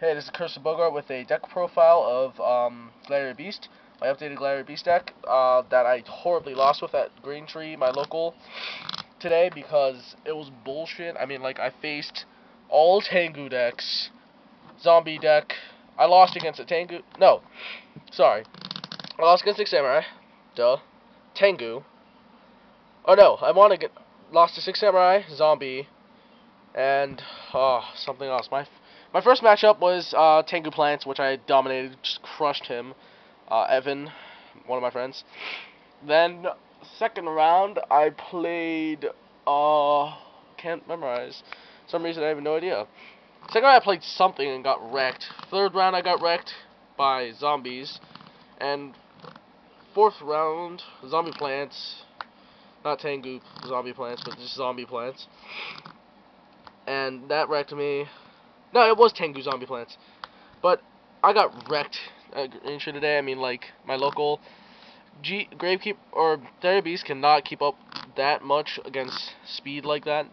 Hey, this is Cursor Bogart with a deck profile of um, Beast, my updated Gladiator Beast deck uh, that I horribly lost with at Green Tree, my local, today because it was bullshit. I mean, like, I faced all Tengu decks, zombie deck. I lost against a Tengu. No, sorry. I lost against Six Samurai. Duh. Tengu. Oh no, I won against, lost to Six Samurai, Zombie, and oh, something else. My my first matchup was uh, Tengu Plants, which I dominated, just crushed him. Uh, Evan, one of my friends. Then, second round, I played, uh, can't memorize. For some reason, I have no idea. Second round, I played something and got wrecked. Third round, I got wrecked by zombies. And fourth round, zombie plants. Not Tengu zombie plants, but just zombie plants. And that wrecked me. No, it was Tengu Zombie Plants. But I got wrecked at today. I mean, like, my local G Gravekeeper or Dire Beast cannot keep up that much against speed like that.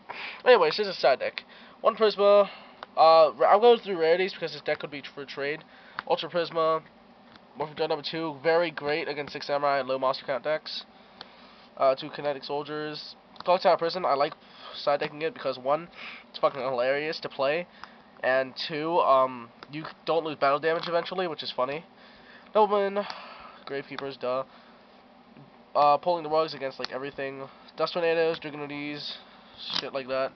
Anyways, here's a side deck. One Prisma. Uh, I'll go through rarities because this deck could be for trade. Ultra Prisma. Morphing Jar number two. Very great against Six Samurai and low monster count decks. Uh, two Kinetic Soldiers. Clock Tower Prison. I like side decking it because one, it's fucking hilarious to play and two, um, you don't lose battle damage eventually, which is funny. Nobleman, Gravekeepers, duh. Uh, pulling the rugs against, like, everything. Dust Tornadoes, Dragonades, shit like that.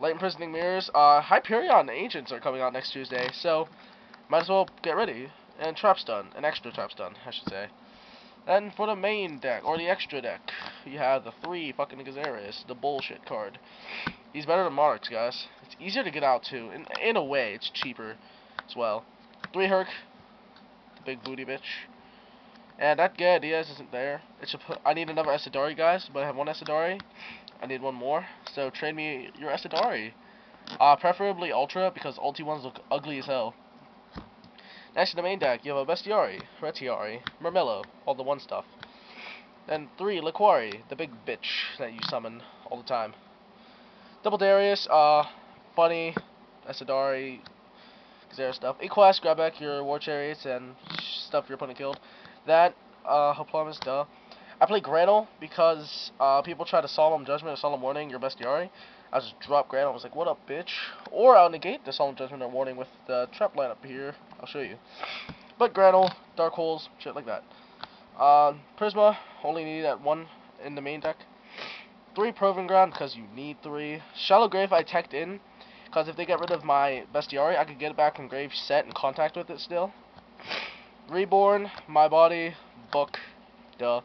Light Imprisoning Mirrors. Uh, Hyperion Agents are coming out next Tuesday, so might as well get ready. And Trap Stun, an extra Trap Stun, I should say. Then for the main deck, or the extra deck, you have the three fucking Gyzarus, the bullshit card. He's better than Monarchs, guys. It's easier to get out, too. In, in a way, it's cheaper as well. Three Herc, the big booty bitch. And that guy Diaz isn't there. It's I need another Essedarii, guys, but I have one Essedarii. I need one more, so trade me your Essedarii. Uh, preferably Ultra, because Ulti ones look ugly as hell. Next to the main deck, you have a Bestiari, Retiari, Murmillo, all the one stuff. Then three, Laquari, the big bitch that you summon all the time. Double Darius, uh, Bunny, Essedarii, Xera stuff. Equest, grab back your War Chariots and stuff your opponent killed. That, uh, Hoplomus, duh. I play Granel because, uh, people try to Solemn Judgment or Solemn Warning your Bestiari. I just drop Granel, I was like, what up, bitch? Or I'll negate the Solemn Judgment or Warning with the trap line up here. I'll show you. But Granel, Dark Holes, shit like that. Uh, Prisma, only need that one in the main deck three Proving Ground because you need three. Shallow Grave I teched in because if they get rid of my Bestiari, I could get it back from Grave set and contact with it still. Reborn, My Body, Book, duh.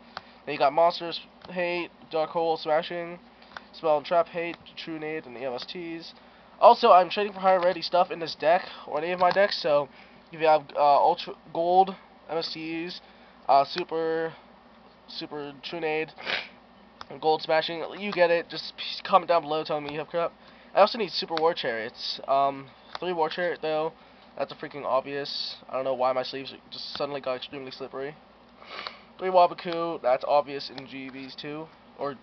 Then you got Monsters, Hate, Dark Hole, Smashing, Spell and Trap, Hate, Trunade, and the MSTs. Also, I'm trading for higher ready stuff in this deck, or any of my decks, so if you have uh, Ultra Gold, MSTs, uh, Super, Super Trunade, gold smashing. You get it. Just comment down below telling me you have crap. I also need super war chariots. Um, three war chariot though. That's a freaking obvious. I don't know why my sleeves just suddenly got extremely slippery. Three Waboku. That's obvious in GBs too. Or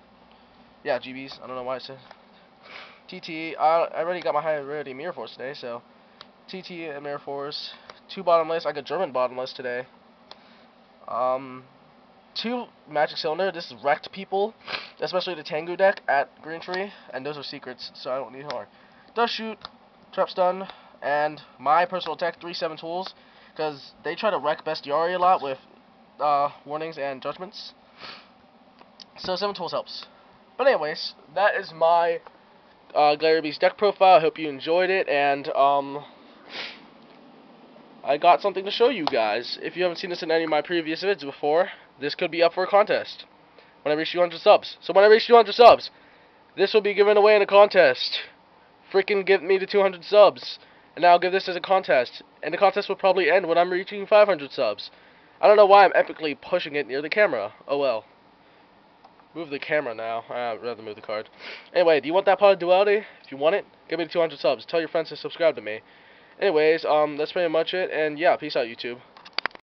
yeah, GBs. I don't know why I said TT. I I already got my high rarity Mirror Force today, so TT and Mirror Force. Two bottomless. I got German bottomless today. Um, two Magic Cylinder. This wrecked people, especially the Tengu deck at Green Tree, and those are secrets, so I don't need hard. Dust Shoot, Trap Stun, and my personal attack, 3-7 tools, because they try to wreck Bestiari a lot with uh, warnings and judgments. So 7 tools helps. But anyways, that is my uh, Beast deck profile. I hope you enjoyed it, and um, I got something to show you guys. If you haven't seen this in any of my previous vids before, this could be up for a contest when I reach 200 subs. So when I reach 200 subs, this will be given away in a contest. Freaking get me to 200 subs. And I'll give this as a contest. And the contest will probably end when I'm reaching 500 subs. I don't know why I'm epically pushing it near the camera. Oh well. Move the camera now. I'd rather move the card. Anyway, do you want that pot of duality? If you want it, give me the 200 subs. Tell your friends to subscribe to me. Anyways, um, that's pretty much it. And yeah, peace out, YouTube.